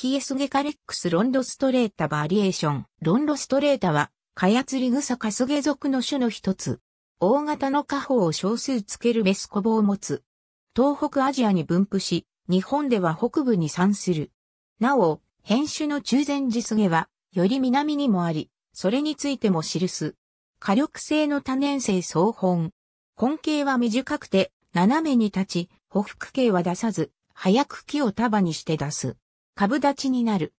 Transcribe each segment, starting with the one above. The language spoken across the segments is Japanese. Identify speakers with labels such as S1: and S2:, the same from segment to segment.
S1: ヒエスゲカレックスロンドストレータバリエーション。ロンドストレータは、カヤツリグサカスゲ属の種の一つ。大型の花宝を少数つけるメスコボを持つ。東北アジアに分布し、日本では北部に産する。なお、変種の中禅寺スゲは、より南にもあり、それについても記す。火力性の多年生総本。根茎は短くて、斜めに立ち、ほふく茎は出さず、早く木を束にして出す。株立ちになる。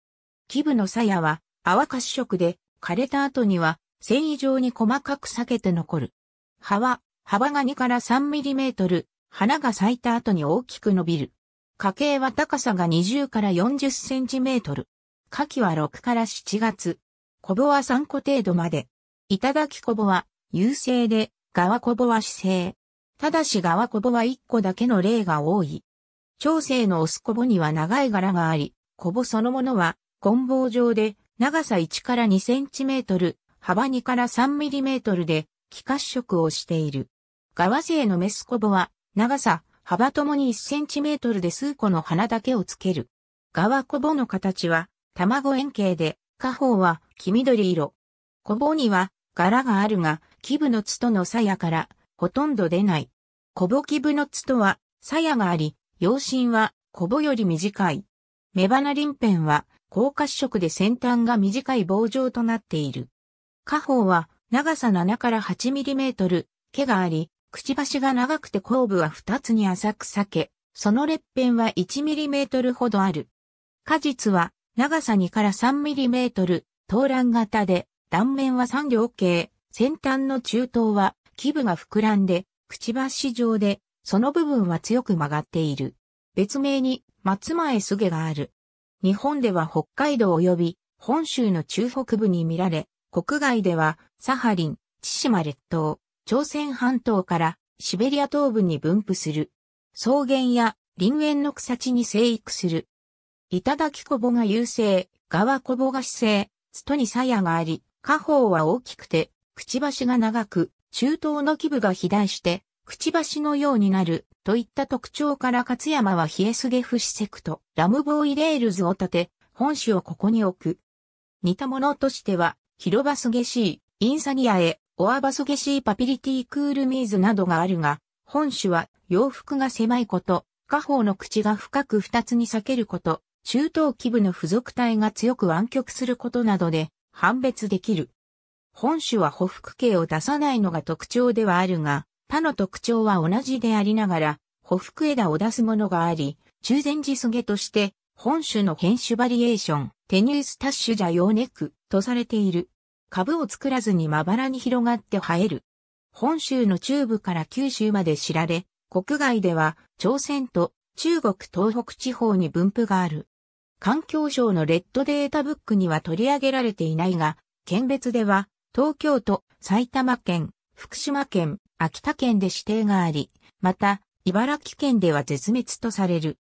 S1: 基部の鞘は泡褐色で枯れた後には繊維状に細かく裂けて残る。葉は幅が2から3ミリメートル、花が咲いた後に大きく伸びる。花茎は高さが20から40センチメートル。夏季は6から7月。小ボは3個程度まで。いただき小ボは優勢で、側小ボは姿勢。ただし側小ボは1個だけの例が多い。長生のオスコボには長い柄があり、コボそのものは、棍棒状で、長さ1から2センチメートル、幅2から3ミリメートルで、気褐色をしている。側製のメスコボは、長さ、幅ともに1センチメートルで数個の花だけをつける。側コボの形は、卵円形で、下方は黄緑色。コボには柄があるが、基部のツとの鞘からほとんど出ない。コボ基部のツとは鞘があり、葉身はコボより短い。目鼻鱗片は高褐色で先端が短い棒状となっている。下方は長さ7から8ミリメートル、毛があり、くちばしが長くて後部は2つに浅く裂け、その裂片は1ミリメートルほどある。果実は長さ2から3ミリメートル、投卵型で、断面は三両形、先端の中東は基部が膨らんで、くちばし状で、その部分は強く曲がっている。別名に松前すげがある。日本では北海道及び本州の中北部に見られ、国外ではサハリン、千島列島、朝鮮半島からシベリア東部に分布する。草原や林縁の草地に生育する。いただきこぼが優勢、側こぼが姿勢、つとに鞘があり、下方は大きくて、くちばしが長く、柱頭の基部が肥大して、くちばしのようになる、といった特徴から勝山はヒエスゲ節 Sect. Rhomboidales を立て、本種をここに置く。似たものとしては、広バスゲシー、インサニアエ、オアバスゲシーパピリティクールミーズなどがあるが、本種は洋服が狭いこと、下方の口が深く二つに裂けること、中東基部の付属体が強く湾曲することなどで判別できる。本種は補服形を出さないのが特徴ではあるが、他の特徴は同じでありながら、補服枝を出すものがあり、中禅寺スゲとして、本種の変種バリエーション、テニュースタッシュジャヨーネクとされている。株を作らずにまばらに広がって生える。本州の中部から九州まで知られ、国外では朝鮮と中国東北地方に分布がある。環境省のレッドデータブックには取り上げられていないが、県別では東京都、埼玉県、福島県、秋田県で指定があり、また、茨城県では絶滅とされる。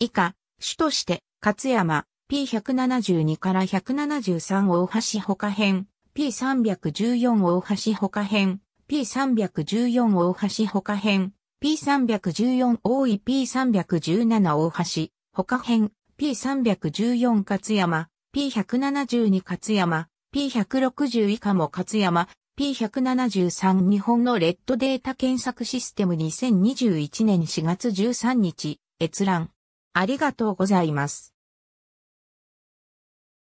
S1: 以下、主として、勝山、P172 から173大橋他編、P314 大橋他編、P314 大橋他編、P314 大井 P317 大橋他編、P314 勝山、P172 勝山、P160 以下も勝山、P173 日本のレッドデータ検索システム2021年4月13日閲覧。ありがとうございます。